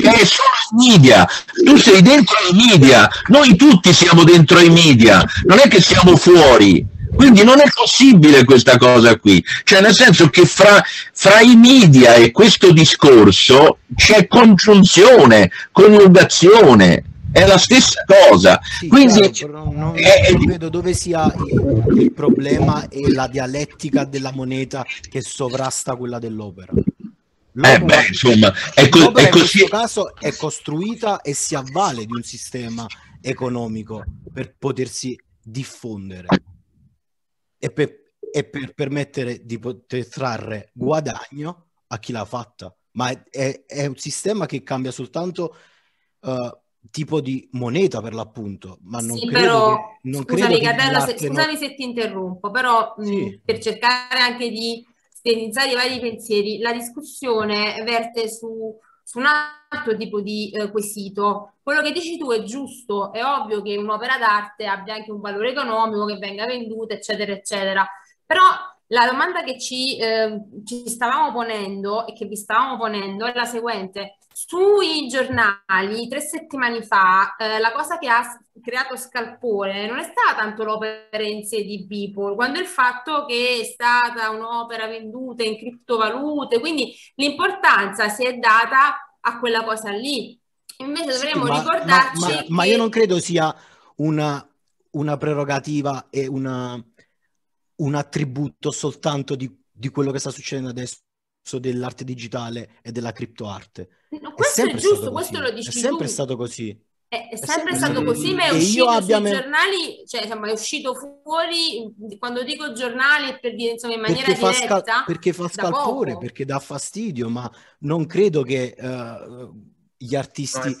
che è solo i media, tu sei dentro i media, noi tutti siamo dentro i media, non è che siamo fuori. Quindi non è possibile questa cosa qui, cioè nel senso che fra, fra i media e questo discorso c'è congiunzione, coniugazione, è la stessa cosa. Sì, Quindi chiaro, non, è, non, vedo dove sia il, problema e la dialettica della moneta che sovrasta quella dell'opera. Eh beh, insomma, è, co- è così. In questo caso è costruita e si avvale di un sistema economico per potersi diffondere e per, e per permettere di poter trarre guadagno a chi l'ha fatta. Ma è, è, è un sistema che cambia soltanto uh, tipo di moneta per l'appunto. Ma non sì, credo però, che, non scusami, Cardello, se, scusami non... se ti interrompo, però sì. mh, per cercare anche di stenizzare i vari pensieri, la discussione verte su su un altro tipo di eh, quesito. Quello che dici tu è giusto, è ovvio che un'opera d'arte abbia anche un valore economico, che venga venduta, eccetera, eccetera. Però la domanda che ci, eh, ci stavamo ponendo e che vi stavamo ponendo è la seguente. Sui giornali, tre settimane fa, eh, la cosa che ha creato scalpore non è stata tanto l'opera in sé di Beeple, quanto il fatto che è stata un'opera venduta in criptovalute, quindi l'importanza si è data a quella cosa lì. Invece dovremmo sì, ma, ricordarci... Ma, ma, che... ma, io non credo sia una, una prerogativa e una, un attributo soltanto di, di quello che sta succedendo adesso dell'arte digitale e della criptoarte. No, questo è, è giusto, questo lo dici È sempre tu. stato così. È, è sempre, stato così, ma è uscito sui me... giornali, cioè insomma, è uscito fuori, quando dico giornali è per dire insomma in maniera perché diretta. Fa scal- perché fa scalpore, poco. perché dà fastidio, ma non credo che uh, gli artisti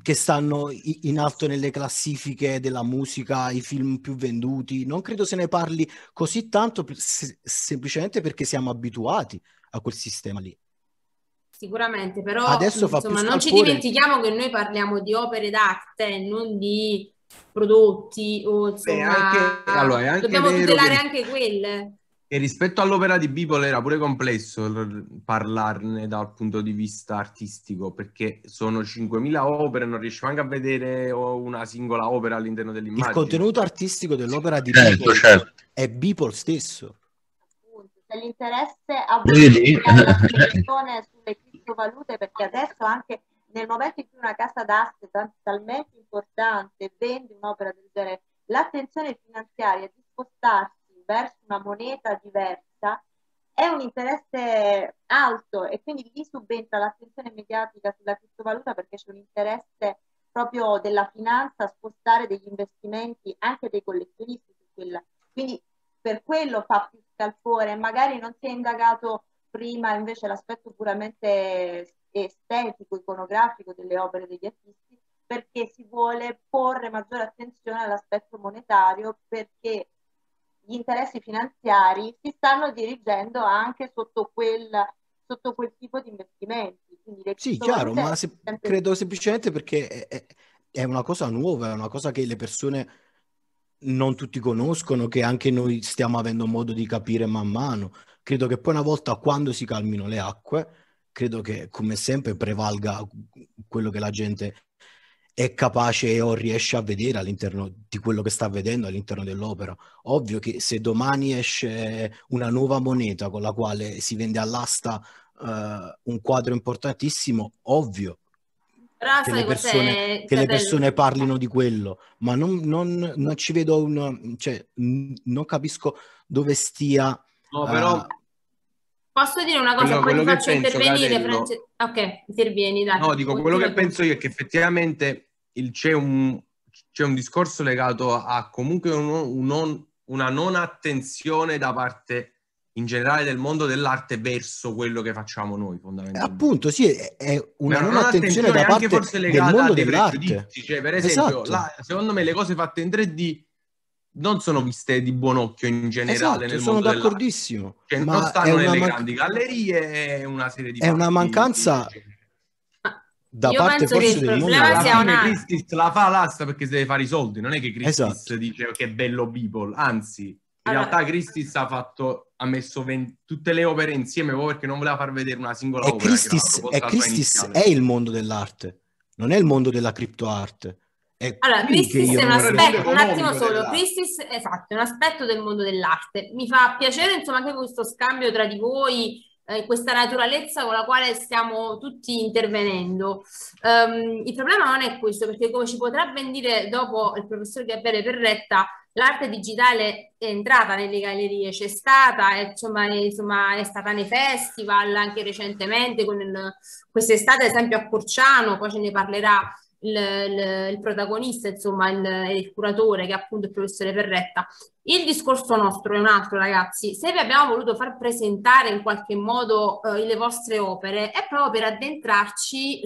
che stanno in alto nelle classifiche della musica, i film più venduti, non credo se ne parli così tanto se- semplicemente perché siamo abituati a quel sistema lì. Sicuramente, però Adesso insomma, non ci dimentichiamo che noi parliamo di opere d'arte, non di prodotti o insomma, Beh, anche, allora, anche dobbiamo tutelare che, anche quelle. E rispetto all'opera di Bipol era pure complesso parlarne dal punto di vista artistico, perché sono 5.000 opere, non riesci anche a vedere una singola opera all'interno dell'immagine. Il contenuto artistico dell'opera di certo, Bipol certo. è Bipol stesso. Se l'interesse a una sulle criptovalute perché adesso anche nel momento in cui una casa d'arte talmente importante vende un'opera del genere l'attenzione finanziaria di spostarsi verso una moneta diversa è un interesse alto e quindi lì subentra l'attenzione mediatica sulla criptovaluta perché c'è un interesse proprio della finanza a spostare degli investimenti anche dei collezionisti su quella. Quindi per quello fa più scalpore, magari non si è indagato prima invece l'aspetto puramente estetico, iconografico delle opere degli artisti, perché si vuole porre maggiore attenzione all'aspetto monetario, perché gli interessi finanziari si stanno dirigendo anche sotto quel, sotto quel tipo di investimenti. sì, chiaro, ma se, sempre... credo semplicemente perché è, è, una cosa nuova, è una cosa che le persone non tutti conoscono, che anche noi stiamo avendo modo di capire man mano. Credo che poi una volta quando si calmino le acque, credo che come sempre prevalga quello che la gente è capace o riesce a vedere all'interno di quello che sta vedendo all'interno dell'opera. Ovvio che se domani esce una nuova moneta con la quale si vende all'asta uh, un quadro importantissimo, ovvio Però che, le persone, che le persone, parlino di quello, ma non, non, non ci vedo un... cioè, non capisco dove stia... No, però... Uh, Posso dire una cosa, quello, poi ti faccio intervenire, Francesco? Ok, intervieni, dai. No, dico, quello che penso io è che effettivamente il, c'è, un, c'è, un, discorso legato a comunque un, un, una non attenzione da parte in generale del mondo dell'arte verso quello che facciamo noi fondamentalmente. Appunto, sì, è una non, non attenzione, da parte forse del mondo dell'arte. Cioè, per esempio, esatto. la, secondo me le cose fatte in 3D non sono viste di buon occhio in generale esatto, nel sono d'accordissimo. Cioè, non stanno nelle man- grandi gallerie, è una serie di... È una mancanza... Da Io parte forse del mondo alla fine una... Christis la fa l'asta perché si deve fare i soldi non è che Christis esatto. dice che è bello people anzi in allora... realtà Christis ha fatto ha messo 20, tutte le opere insieme proprio perché non voleva far vedere una singola e opera Christis, e Christis è il mondo dell'arte non è il mondo della criptoarte è allora, Christis è un aspetto, un attimo solo, Christis, esatto, è un aspetto del mondo dell'arte. Mi fa piacere, insomma, anche questo scambio tra di voi eh, questa naturalezza con la quale stiamo tutti intervenendo. Um, il problema non è questo, perché come ci potrà ben dire dopo il professor Gabriele Perretta, l'arte digitale è entrata nelle gallerie, c'è stata, è, insomma, è, insomma, è stata nei festival anche recentemente, con il, quest'estate ad esempio a Corciano, poi ce ne parlerà il, il, il protagonista, insomma, il, il, curatore, che è appunto il professore Perretta. Il discorso nostro è un altro, ragazzi. Se vi abbiamo voluto far presentare in qualche modo eh, le vostre opere, è proprio per addentrarci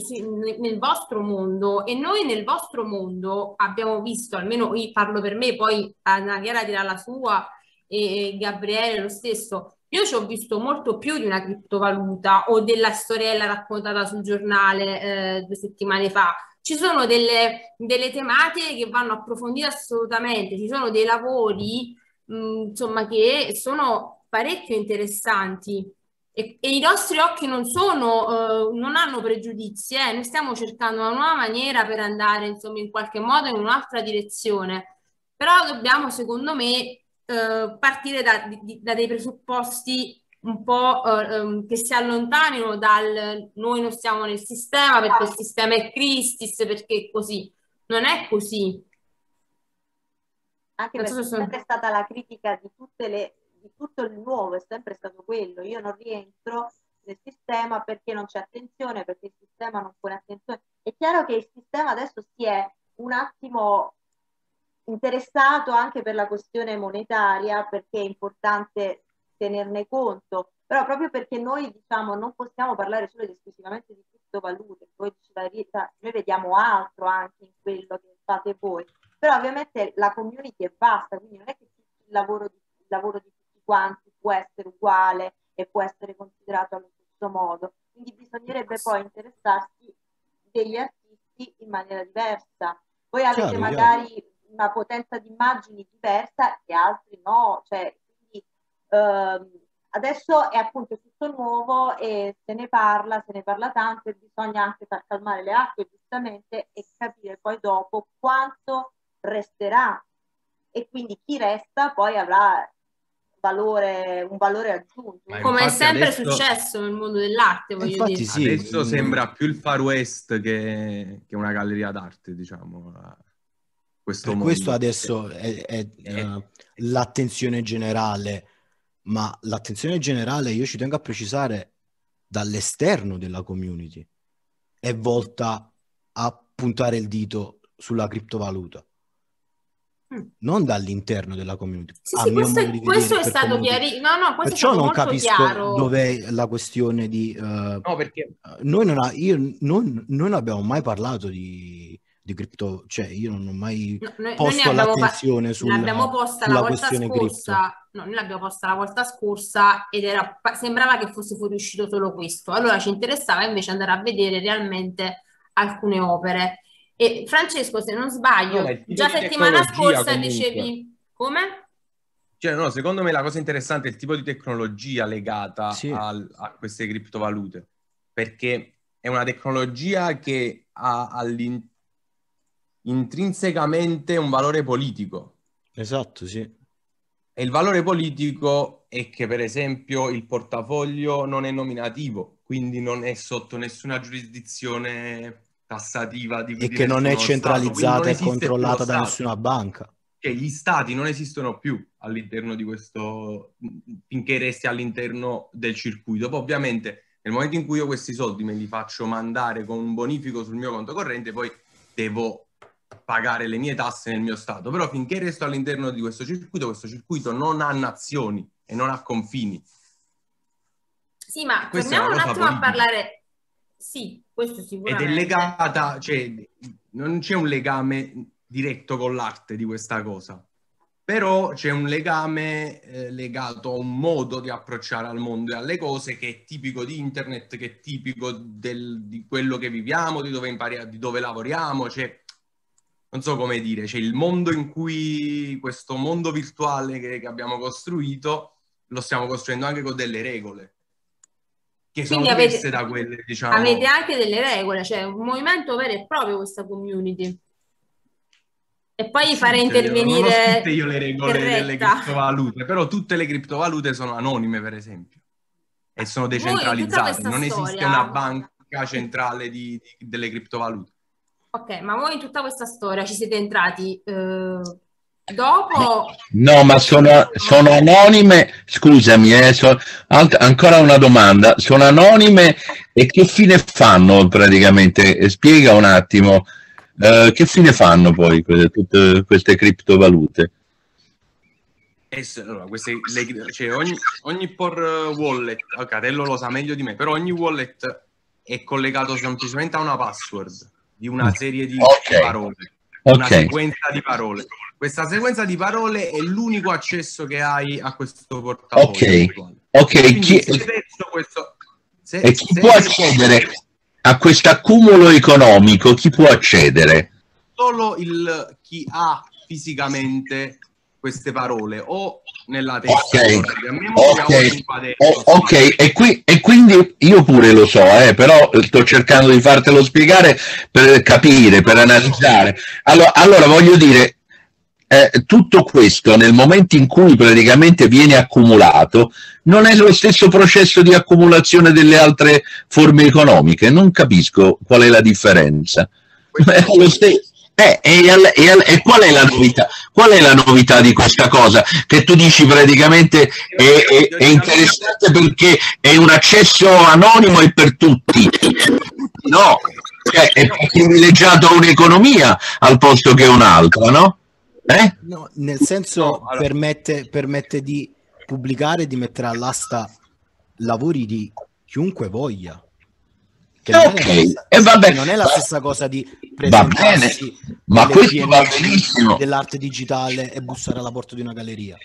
nel vostro mondo. E noi nel vostro mondo abbiamo visto, almeno io parlo per me, poi Anna Chiara dirà la sua e Gabriele lo stesso. Io ci ho visto molto più di una criptovaluta o della storiella raccontata sul giornale eh, due settimane fa ci sono delle, delle tematiche che vanno approfondite assolutamente, ci sono dei lavori mh, insomma che sono parecchio interessanti. E, e, i nostri occhi non sono, uh, non hanno pregiudizi, eh? noi stiamo cercando una nuova maniera per andare insomma in qualche modo in un'altra direzione, però dobbiamo secondo me uh, partire da, da dei presupposti un po' eh, che si allontanino dal noi non stiamo nel sistema perché il sistema è Christis, perché così. Non è così. Anche perché sono... è sempre stata la critica di, tutte le, di tutto il nuovo, è sempre stato quello. Io non rientro nel sistema perché non c'è attenzione, perché il sistema non pone attenzione. È chiaro che il sistema adesso si è un attimo interessato anche per la questione monetaria, perché è importante tenerne conto, però proprio perché noi diciamo non possiamo parlare solo ed esclusivamente di criptovalute, voi diceva noi vediamo altro anche in quello che fate voi, però ovviamente la community è vasta, quindi non è che il lavoro di, il lavoro di tutti quanti può essere uguale e può essere considerato allo stesso modo, quindi bisognerebbe poi interessarsi degli artisti in maniera diversa. Voi avete chiaro, magari chiaro. una potenza di immagini diversa e altri no, cioè Uh, adesso è appunto tutto nuovo e se ne parla, se ne parla tanto e bisogna anche far calmare le acque giustamente e capire poi dopo quanto resterà e quindi chi resta poi avrà valore, un valore aggiunto. Come è sempre adesso... successo nel mondo dell'arte, voglio infatti dire. Sì. Adesso sembra più il Far West che, che una galleria d'arte, diciamo. questo Per mondo. questo adesso è, è, Eh. eh, l'attenzione generale, ma l'attenzione generale, io ci tengo a precisare, dall'esterno della community, è volta a puntare il dito sulla criptovaluta, Mm. non dall'interno della community. Sì, sì, questo, è, di questo è stato chiarito. No, no, questo è Perciò stato non molto capisco chiaro. dov'è la questione di... eh, No, perché noi, non ha- io, non, noi non abbiamo mai parlato di, di cripto, cioè io non ho mai No, noi, noi posto pa- l'attenzione sul, l'abbiamo posta sulla la volta questione scorsa, no, noi l'abbiamo posta la volta scorsa ed era, pa- sembrava che fosse fuoriuscito solo questo. Allora ci interessava invece andare a vedere realmente alcune opere. E Francesco, se non sbaglio, No, già settimana scorsa comunque. dicevi come? Cioè, no, secondo me la cosa interessante è il tipo di tecnologia legata Sì. al- a queste criptovalute, perché è una tecnologia che ha all'in- intrinsecamente un valore politico. Esatto, sì. E il valore politico è che, per esempio, il portafoglio non è nominativo, quindi non è sotto nessuna giurisdizione tassativa di, E che non è centralizzata e controllata da nessuna banca. Cioè, gli stati non esistono più all'interno di questo, finché resti all'interno del circuito. Poi ovviamente nel momento in cui io questi soldi me li faccio mandare con un bonifico sul mio conto corrente, poi devo pagare le mie tasse nel mio stato. Però finché resto all'interno di questo circuito, questo circuito non ha nazioni e non ha confini. Sì, ma torniamo un attimo a politica. parlare. Sì, questo Ed sicuramente. è legata, cioè non c'è un legame diretto con l'arte di questa cosa, però c'è un legame eh, legato a un modo di approcciare al mondo e alle cose che è tipico di internet, che è tipico del- di quello che viviamo, di dove impariamo, di dove lavoriamo, cioè non so come dire, c'è il mondo in cui questo mondo virtuale che, che abbiamo costruito lo stiamo costruendo anche con delle regole che sono Quindi avete- diverse da quelle, diciamo. Avete anche delle regole, cioè un movimento vero e proprio questa community. E poi fare Sì, cioè, Non ho intervenire scritte io le regole delle Terretta. criptovalute, però tutte le criptovalute sono anonime, per esempio, e sono Voi, decentralizzate. questa Non esiste storia- una banca centrale di- di- delle criptovalute. Ok, ma voi in tutta questa storia ci siete entrati eh, dopo? No, ma sono, sono anonime, scusami, eh, so- alt- ancora una domanda, sono anonime e che fine fanno praticamente? Spiega un attimo, eh, che fine fanno poi que- tutte queste criptovalute? E se- allora, queste, le- cioè, ogni, ogni por wallet, Catello lo sa meglio di me, però ogni wallet è collegato semplicemente a una password di una serie di Ok. parole. una Ok, sequenza di parole. Questa sequenza di parole è l'unico accesso che hai a questo portafoglio. Ok. ok, Quindi chi, questo... se- e chi se può accedere a questo accumulo economico? Chi può accedere? Solo il, chi ha fisicamente queste parole o nella testa Ok. memoria o Ok. in quaderno. Oh, ok, e, qui, e quindi io pure lo so, eh, però sto cercando di fartelo spiegare per capire, per analizzare. Allora, allora voglio dire, eh, tutto questo nel momento in cui praticamente viene accumulato, non è lo stesso processo di accumulazione delle altre forme economiche. Non capisco qual è la differenza. È lo stesso. Eh, e, al- e al- e qual è la novità? Qual è la novità di questa cosa? Che tu dici praticamente è, è- è interessante perché è un accesso anonimo e per tutti. No, cioè, è privilegiato un'economia al posto che un'altra, no? Eh? No, nel senso permette, permette di pubblicare e di mettere all'asta lavori di chiunque voglia. Che non, è la Ok, stessa, e vabbè. non è la stessa cosa di presentarsi ma questo va benissimo. dell'arte digitale e bussare alla porta di una galleria.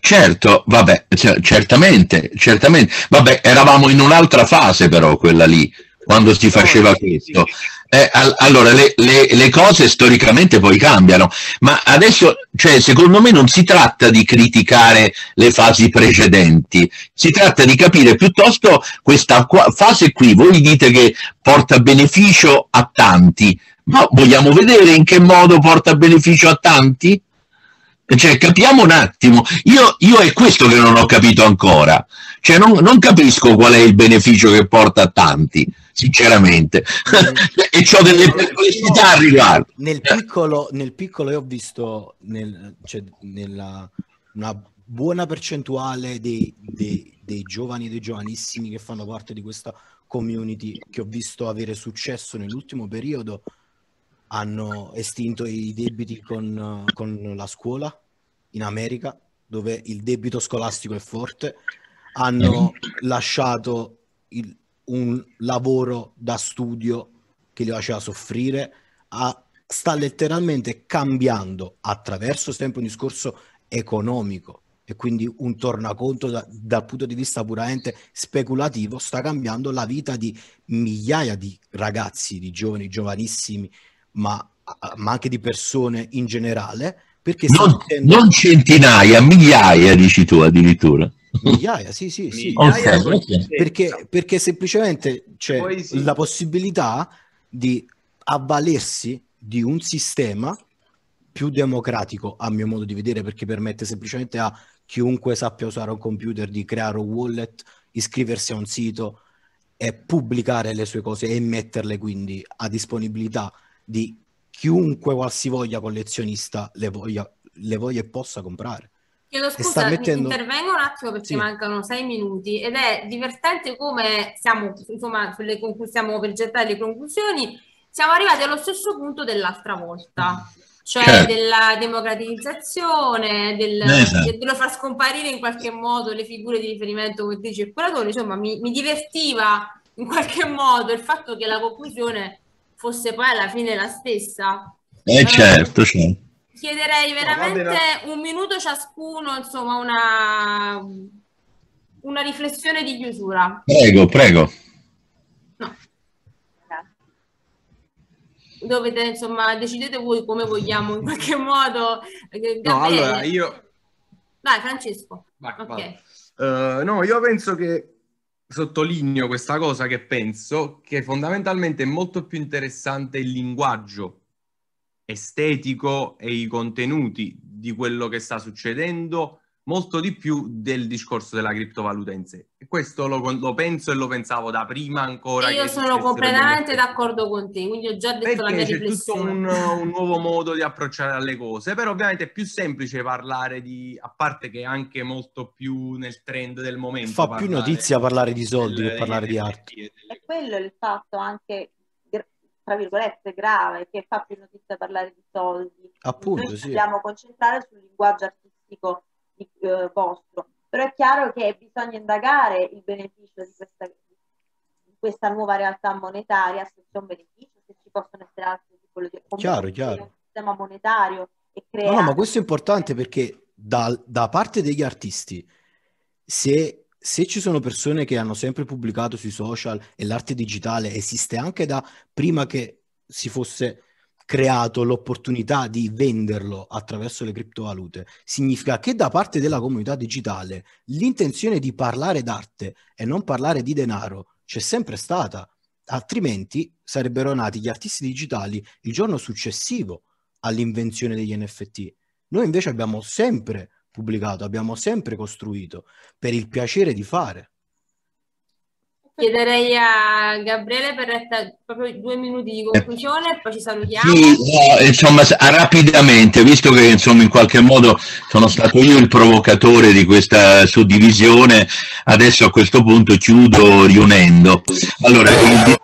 Certo, vabbè, c- certamente, certamente. Vabbè, eravamo in un'altra fase però, quella lì, quando si faceva questo. Eh, al- allora, le, le- le cose storicamente poi cambiano, ma adesso, cioè, secondo me non si tratta di criticare le fasi precedenti, si tratta di capire piuttosto questa qua- fase qui. Voi dite che porta beneficio a tanti, ma vogliamo vedere in che modo porta beneficio a tanti? Cioè, capiamo un attimo, io, io, è questo che non ho capito ancora, cioè non, non capisco qual è il beneficio che porta a tanti, sinceramente, e ho delle perplessità al riguardo. Nel piccolo, nel piccolo io ho visto nel, cioè, nella, una buona percentuale dei, dei, dei giovani dei giovanissimi che fanno parte di questa community che ho visto avere successo nell'ultimo periodo hanno estinto i debiti con, con la scuola in America, dove il debito scolastico è forte, hanno lasciato il, un lavoro da studio che li faceva soffrire, a, sta letteralmente cambiando attraverso sempre un discorso economico. E quindi un tornaconto da, dal punto di vista puramente speculativo, sta cambiando la vita di migliaia di ragazzi, di giovani, giovanissimi ma, ma anche di persone in generale. Perché non, mettendo... non centinaia, migliaia, dici tu addirittura. Migliaia, sì, sì, sì. Okay, okay. Perché, perché semplicemente c'è sì. la possibilità di avvalersi di un sistema più democratico, a mio modo di vedere, perché permette semplicemente a chiunque sappia usare un computer di creare un wallet, iscriversi a un sito e pubblicare le sue cose e metterle quindi a disponibilità di chiunque qualsivoglia collezionista le voglia, le voglia e possa comprare. Chiedo scusa, mettendo... intervengo un attimo perché sì. mancano sei minuti ed è divertente come siamo, insomma, sulle conclu- stiamo per gettare le conclusioni, siamo arrivati allo stesso punto dell'altra volta, cioè certo. della democratizzazione, del, esatto. dello far scomparire in qualche modo le figure di riferimento come dice il curatore, insomma mi, mi divertiva in qualche modo il fatto che la conclusione fosse poi alla fine la stessa. Eh certo, certo. Chiederei veramente no, un minuto ciascuno, insomma, una, una riflessione di chiusura. Prego, prego. No. Dovete, insomma, decidete voi come vogliamo in qualche modo. Gabriele. No, allora io... Vai, Francesco. Vai, okay. uh, no, io penso che sottolineo questa cosa che penso che fondamentalmente è molto più interessante il linguaggio estetico e i contenuti di quello che sta succedendo molto di più del discorso della criptovaluta in sé. E questo lo, lo penso e lo pensavo da prima ancora. E io sono completamente d'accordo con te, quindi ho già detto Perché la mia riflessione. C'è tutto un, un, nuovo modo di approcciare alle cose, però ovviamente è più semplice parlare di, a parte che è anche molto più nel trend del momento. Fa più notizia parlare di soldi che parlare di arte. E quello è il fatto anche tra virgolette grave che fa più notizia parlare di soldi. Appunto, Noi sì. dobbiamo concentrare sul linguaggio artistico di, eh, vostro, però è chiaro che bisogna indagare il beneficio di questa, di questa nuova realtà monetaria, se c'è un beneficio, se ci possono essere altre tipologie, chiaro, chiaro. un sistema monetario e creare... No, no, ma questo è importante perché da, da parte degli artisti, se, se ci sono persone che hanno sempre pubblicato sui social e l'arte digitale esiste anche da prima che si fosse creato l'opportunità di venderlo attraverso le criptovalute, significa che da parte della comunità digitale l'intenzione di parlare d'arte e non parlare di denaro c'è sempre stata, altrimenti sarebbero nati gli artisti digitali il giorno successivo all'invenzione degli NFT. Noi invece abbiamo sempre pubblicato, abbiamo sempre costruito per il piacere di fare. Chiederei a Gabriele per proprio due minuti di conclusione e poi ci salutiamo. Sì, no, insomma, rapidamente, visto che insomma in qualche modo sono stato io il provocatore di questa suddivisione, adesso a questo punto chiudo riunendo. Allora, il...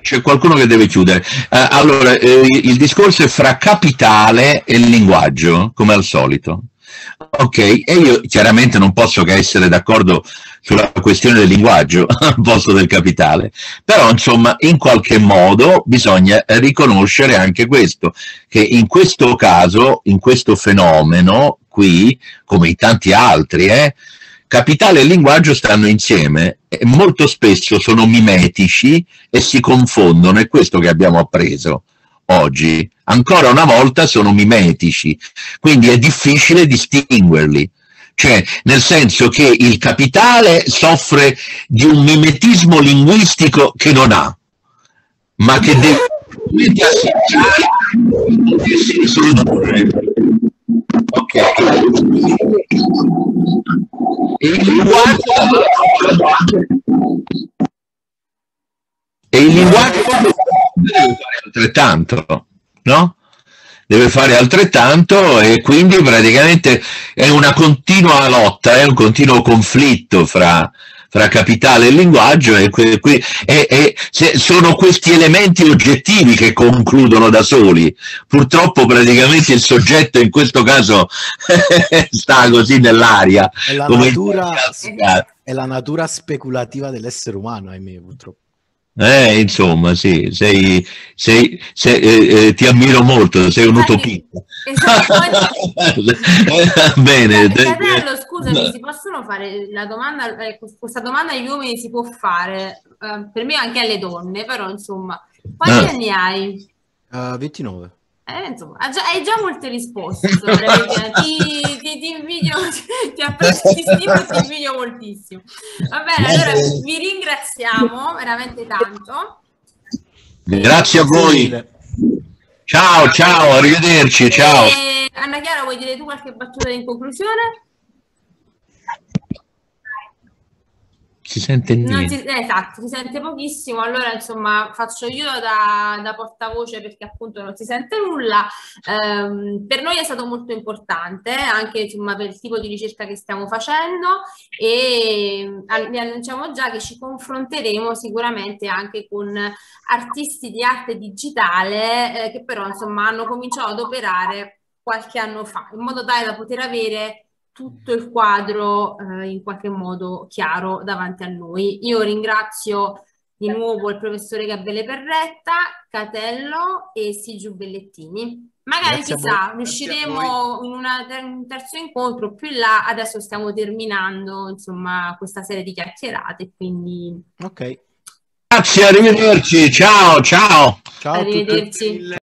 c'è qualcuno che deve chiudere. Uh, allora, eh, il discorso è fra capitale e linguaggio, come al solito. Ok, e io chiaramente non posso che essere d'accordo sulla questione del linguaggio al posto del capitale, però insomma in qualche modo bisogna riconoscere anche questo, che in questo caso, in questo fenomeno qui, come in tanti altri, eh, capitale e linguaggio stanno insieme e molto spesso sono mimetici e si confondono, è questo che abbiamo appreso oggi, ancora una volta sono mimetici, quindi è difficile distinguerli. Cioè, nel senso che il capitale soffre di un mimetismo linguistico che non ha, ma che deve potessi riprodurre. Ok. E il linguaggio e il linguaggio deve fare altrettanto, no? Deve fare altrettanto e quindi praticamente è una continua lotta, è un continuo conflitto fra, fra capitale e linguaggio e, que, e, e sono questi elementi oggettivi che concludono da soli. Purtroppo praticamente il soggetto in questo caso sta così nell'aria. È la, natura, è la natura speculativa dell'essere umano, ahimè, purtroppo. Eh, insomma, sì, sei, sei, sei eh, eh, ti ammiro molto, sei un utopista. Bene. Fratello, scusami, si possono fare la domanda, eh, questa domanda agli uomini si può fare, eh, per me anche alle donne, però insomma, quanti ah. anni hai? Uh, 29. Eh, insomma, hai già molte risposte. ti, ti, ti, invidio, ti apprezzo, ti stimo e ti invidio moltissimo. Va bene, allora vi ringraziamo veramente tanto. Grazie a voi. Ciao, ciao, arrivederci, ciao. E, Anna Chiara, vuoi dire tu qualche battuta in conclusione? Si sente niente. Si, esatto, si sente pochissimo, allora insomma faccio io da, da portavoce perché appunto non si sente nulla. Um, per noi è stato molto importante anche insomma, per il tipo di ricerca che stiamo facendo e vi annunciamo già che ci confronteremo sicuramente anche con artisti di arte digitale eh, che però insomma hanno cominciato ad operare qualche anno fa in modo tale da poter avere tutto il quadro eh, in qualche modo chiaro davanti a noi. Io ringrazio di nuovo il professore Gabriele Perretta, Catello e Sigiu Bellettini. Magari Grazie chissà, riusciremo in una, un terzo incontro più in là. Adesso stiamo terminando insomma questa serie di chiacchierate, quindi ok. Grazie, arrivederci. Ciao, ciao. Ciao arrivederci.